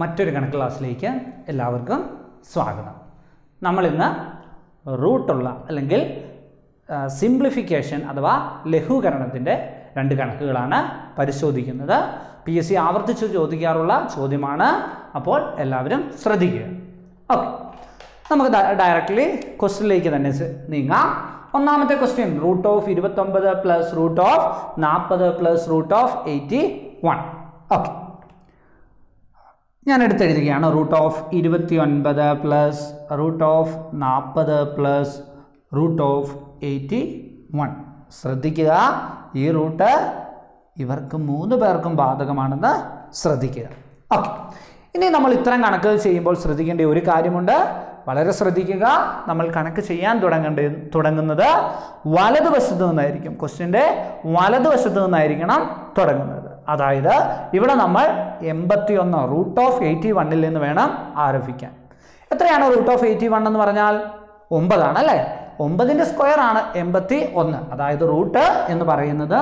മറ്റൊരു കണക്ക് ക്ലാസ്സിലേക്ക് എല്ലാവർക്കും സ്വാഗതം. നമ്മളിന്ന് റൂട്ടുള്ള അല്ലെങ്കിൽ സിംപ്ലിഫിക്കേഷൻ അഥവാ ലഘൂകരണത്തിന്റെ രണ്ട് കണക്കുകളാണ് പരിശോധിക്കുന്നത്. പി എസ് സി ആവർത്തിച്ച് ചോദിക്കാറുള്ള ചോദ്യമാണ്. അപ്പോൾ എല്ലാവരും ശ്രദ്ധിക്കുക. ഓക്കെ നമുക്ക് ഡയറക്റ്റ്ലി ക്വസ്റ്റിനിലേക്ക് തന്നെ നീങ്ങാം. ഒന്നാമത്തെ ക്വസ്റ്റ്യൻ റൂട്ട് ഓഫ് ഇരുപത്തൊമ്പത് പ്ലസ് റൂട്ട് ഓഫ് നാൽപ്പത് plus root of eighty one okay ഞാൻ എടുത്തെഴുതുകയാണ് റൂട്ട് ഓഫ് ഇരുപത്തി ഒൻപത് പ്ലസ് റൂട്ട് ഓഫ് നാൽപ്പത് plus root of eighty one. ശ്രദ്ധിക്കുക. ഈ റൂട്ട് ഇവർക്ക് മൂന്ന് പേർക്കും ബാധകമാണെന്ന് ശ്രദ്ധിക്കുക. ഓക്കെ. ഇനി നമ്മൾ ഇത്തരം കണക്ക് ചെയ്യുമ്പോൾ ശ്രദ്ധിക്കേണ്ട ഒരു കാര്യമുണ്ട്. വളരെ ശ്രദ്ധിക്കുക. നമ്മൾ കണക്ക് ചെയ്യാൻ തുടങ്ങേണ്ട തുടങ്ങുന്നത് വലതുവശത്ത് നിന്നായിരിക്കും. ക്വസ്റ്റ്യന്റെ വലതുവശത്ത് നിന്നായിരിക്കണം തുടങ്ങുന്നത്. അതായത് ഇവിടെ നമ്മൾ എൺപത്തി ഒന്ന് റൂട്ട് ഓഫ് എയ്റ്റി വണ്ണിൽ നിന്ന് വേണം ആരംഭിക്കാൻ. എത്രയാണ് റൂട്ട് ഓഫ് എയ്റ്റി വൺ എന്ന് പറഞ്ഞാൽ? ഒമ്പതാണ് അല്ലേ? ഒമ്പതിന്റെ സ്ക്വയർ ആണ് എൺപത്തി ഒന്ന് അതായത് റൂട്ട് എന്ന് പറയുന്നത്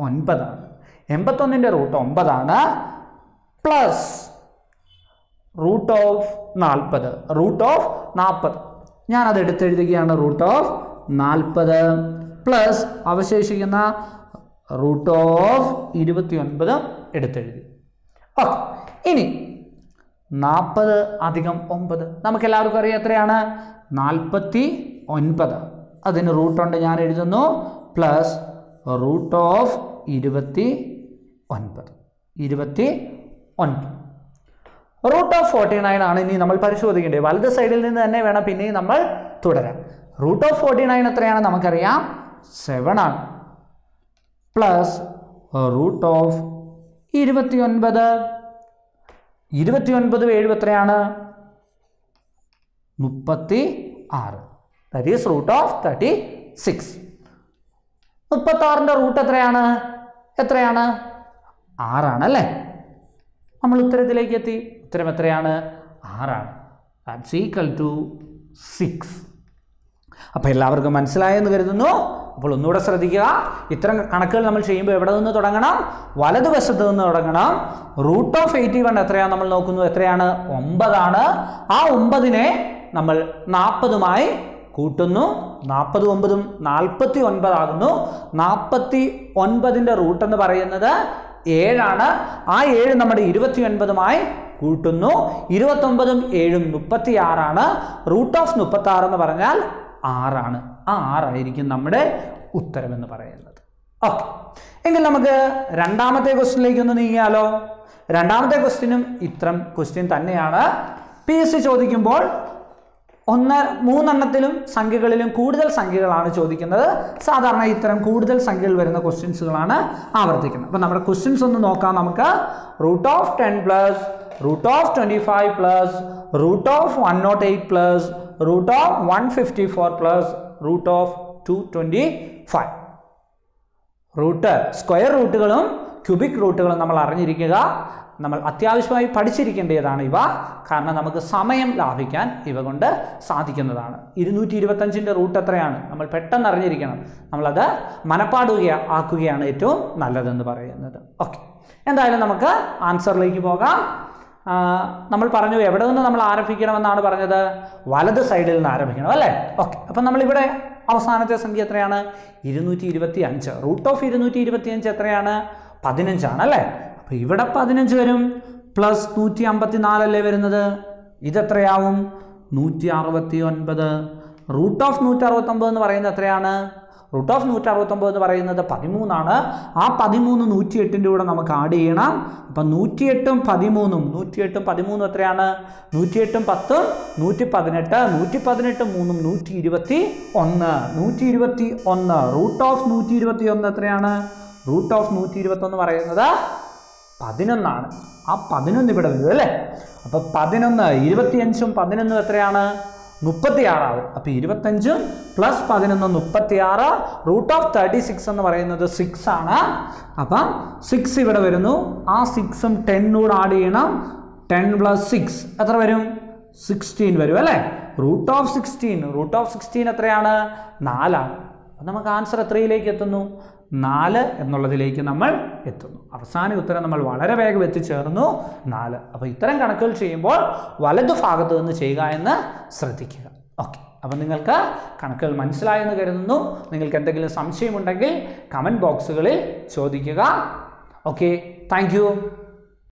ഒൻപതാണ്. എൺപത്തൊന്നിന്റെ റൂട്ട് ഒമ്പതാണ് പ്ലസ് റൂട്ട് ഓഫ് നാൽപ്പത്. റൂട്ട് ഓഫ് നാൽപ്പത്. ഞാനത് എടുത്തെഴുതുകയാണ് റൂട്ട് ഓഫ് നാൽപ്പത് പ്ലസ് അവശേഷിക്കുന്ന റൂട്ട് ഓഫ് ഇരുപത്തി ഒൻപത് എടുത്തെഴുതി. ഓക്കെ ഇനി നാൽപ്പത് അധികം ഒമ്പത് നമുക്ക് എല്ലാവർക്കും അറിയാം എത്രയാണ്? നാൽപ്പത്തി ഒൻപത് അതിന് റൂട്ടുണ്ട് ഞാൻ എഴുതുന്നു പ്ലസ് റൂട്ട് ഓഫ് ഇരുപത്തി ഒൻപത് ഇരുപത്തി ഒൻപത് റൂട്ട് ഓഫ് ഫോർട്ടി നയൻ ആണ് ഇനി നമ്മൾ പരിശോധിക്കേണ്ടത്. വലത് സൈഡിൽ നിന്ന് തന്നെ വേണം പിന്നെയും നമ്മൾ തുടരാം റൂട്ട് ഓഫ് ഫോർട്ടി നയൻ എത്രയാണ്? നമുക്കറിയാം സെവൻ ആണ്. പ്ലസ് റൂട്ട് ഓഫ് ഇരുപത്തിയൊൻപത്. ഇരുപത്തിയൊൻപത് ഇരുപത്തി ഏഴും എത്രയാണ്? മുപ്പത്തി ആറ് that is root of thirty six മുപ്പത്തി ആറിന്റെ റൂട്ട് എത്രയാണ്? എത്രയാണ്? ആറാണ് അല്ലേ? നമ്മൾ ഉത്തരത്തിലേക്ക് എത്തി. ഉത്തരം എത്രയാണ്? ആറാണ്. ദാറ്റ്സ് ഈക്വൽ ടു സിക്സ് അപ്പോൾ എല്ലാവർക്കും മനസ്സിലായെന്ന് കരുതുന്നു. അപ്പോൾ ഒന്നുകൂടെ ശ്രദ്ധിക്കുക. ഇത്തരം കണക്കുകൾ നമ്മൾ ചെയ്യുമ്പോൾ എവിടെ നിന്ന് തുടങ്ങണം? വലതുവശത്ത് നിന്ന് തുടങ്ങണം. റൂട്ട് ഓഫ് എയ്റ്റി വൺ എത്രയാണ് നമ്മൾ നോക്കുന്നു? എത്രയാണ്? ഒമ്പതാണ്. ആ ഒമ്പതിനെ നമ്മൾ നാൽപ്പതുമായി കൂട്ടുന്നു. നാൽപ്പത് ഒമ്പതും നാൽപ്പത്തി ഒൻപതാകുന്നു നാൽപ്പത്തി ഒൻപതിന്റെ റൂട്ട് എന്ന് പറയുന്നത് ഏഴാണ്. ആ ഏഴ് നമ്മുടെ ഇരുപത്തി ഒൻപതുമായി കൂട്ടുന്നു. ഇരുപത്തൊമ്പതും ഏഴും മുപ്പത്തി ആറാണ് റൂട്ട് ഓഫ് മുപ്പത്തി എന്ന് പറഞ്ഞാൽ ആറാണ്. ആ ആറായിരിക്കും നമ്മുടെ ഉത്തരമെന്ന് പറയുന്നത്. ഓക്കെ. എങ്കിൽ നമുക്ക് രണ്ടാമത്തെ ക്വസ്റ്റ്യനിലേക്ക് ഒന്ന് നീങ്ങിയാലോ? രണ്ടാമത്തെ ക്വസ്റ്റ്യനും ഇത്തരം ക്വസ്റ്റ്യൻ തന്നെയാണ്. പി എസ് സി ചോദിക്കുമ്പോൾ ഒന്ന് മൂന്നെണ്ണത്തിലും സംഖ്യകളിലും കൂടുതൽ സംഖ്യകളാണ് ചോദിക്കുന്നത്. സാധാരണ ഇത്തരം കൂടുതൽ സംഖ്യകൾ വരുന്ന ക്വസ്റ്റ്യൻസുകളാണ് ആവർത്തിക്കുന്നത്. അപ്പോൾ നമ്മുടെ ക്വസ്റ്റ്യൻസ് ഒന്ന് നോക്കാം നമുക്ക്. Root of ten plus root of twenty five plus root of one nought eight plus root of one fifty four plus root of two twenty five root square റൂട്ടുകളും cubic റൂട്ടുകളും നമ്മൾ അറിഞ്ഞിരിക്കുക. നമ്മൾ അത്യാവശ്യമായി പഠിച്ചിരിക്കേണ്ടതാണ് ഇവ. കാരണം നമുക്ക് സമയം ലാഭിക്കാൻ ഇവ കൊണ്ട് സാധിക്കുന്നതാണ്. ഇരുന്നൂറ്റി ഇരുപത്തഞ്ചിന്റെ റൂട്ട് എത്രയാണ്? നമ്മൾ പെട്ടെന്ന് അറിഞ്ഞിരിക്കണം. നമ്മളത് മനപ്പാടുക ആക്കുകയാണ് ഏറ്റവും നല്ലതെന്ന് പറയുന്നത്. ഓക്കെ എന്തായാലും നമുക്ക് ആൻസറിലേക്ക് പോകാം. നമ്മൾ പറഞ്ഞു എവിടെ നിന്ന് നമ്മൾ ആരംഭിക്കണമെന്നാണ് പറഞ്ഞത്? വലത് സൈഡിൽ നിന്ന് ആരംഭിക്കണം അല്ലേ? ഓക്കെ അപ്പം നമ്മളിവിടെ അവസാനത്തെ സംഖ്യ എത്രയാണ്? ഇരുന്നൂറ്റി ഇരുപത്തി അഞ്ച് റൂട്ട് ഓഫ് ഇരുന്നൂറ്റി ഇരുപത്തി അഞ്ച് എത്രയാണ്? പതിനഞ്ചാണ് അല്ലേ? അപ്പോൾ ഇവിടെ പതിനഞ്ച് വരും പ്ലസ് നൂറ്റി അമ്പത്തി നാലല്ലേ വരുന്നത്? ഇതെത്രയാവും നൂറ്റി അറുപത്തി ഒൻപത് റൂട്ട് ഓഫ് നൂറ്റി അറുപത്തൊമ്പത് എന്ന് പറയുന്നത് എത്രയാണ്? റൂട്ട് ഓഫ് നൂറ്റി അറുപത്തൊമ്പത് എന്ന് പറയുന്നത് പതിമൂന്നാണ്. ആ പതിമൂന്ന് നൂറ്റി എട്ടിന്റെ കൂടെ നമുക്ക് ആഡ് ചെയ്യണം. അപ്പം നൂറ്റിയെട്ടും പതിമൂന്നും നൂറ്റിയെട്ടും പതിമൂന്നും എത്രയാണ്? നൂറ്റിയെട്ടും പത്തും നൂറ്റി പതിനെട്ട് നൂറ്റി പതിനെട്ട് മൂന്നും നൂറ്റി ഇരുപത്തി ഒന്ന് നൂറ്റി ഇരുപത്തി ഒന്ന് റൂട്ട് ഓഫ് നൂറ്റി ഇരുപത്തി ഒന്ന് എത്രയാണ്? റൂട്ട് ഓഫ് നൂറ്റി ഇരുപത്തൊന്ന് പറയുന്നത് പതിനൊന്നാണ്. ആ പതിനൊന്ന് ഇവിടെ വരും അല്ലേ? അപ്പോൾ പതിനൊന്ന് ഇരുപത്തിയഞ്ചും പതിനൊന്നും എത്രയാണ്? മുപ്പത്തിയാറാവും. അപ്പോൾ ഇരുപത്തഞ്ചും പ്ലസ് പതിനൊന്ന് മുപ്പത്തിയാറ് റൂട്ട് ഓഫ് തേർട്ടി സിക്സ് എന്ന് പറയുന്നത് സിക്സ് ആണ്. അപ്പം സിക്സ് ഇവിടെ വരുന്നു. ആ സിക്സും ടെന്നൂടെ ആഡ് ചെയ്യണം. ടെൻ പ്ലസ് സിക്സ് എത്ര വരും? സിക്സ്റ്റീൻ വരും അല്ലേ? Root of sixteen root of sixteen എത്രയാണ്? നാലാണ്. അപ്പം നമുക്ക് ആൻസർ എത്രയിലേക്ക് എത്തുന്നു? നാല് എന്നുള്ളതിലേക്ക് നമ്മൾ എത്തുന്നു. അവസാന ഉത്തരം നമ്മൾ വളരെ വേഗം എത്തിച്ചേർന്നു നാല്. അപ്പോൾ ഇത്തരം കണക്കുകൾ ചെയ്യുമ്പോൾ വലതു ഭാഗത്ത് നിന്ന് ചെയ്യുക എന്ന് ശ്രദ്ധിക്കുക. ഓക്കെ. അപ്പം നിങ്ങൾക്ക് കണക്കുകൾ മനസ്സിലായെന്ന് കരുതുന്നു. നിങ്ങൾക്ക് എന്തെങ്കിലും സംശയമുണ്ടെങ്കിൽ കമന്റ് ബോക്സുകളിൽ ചോദിക്കുക. ഓക്കെ. താങ്ക്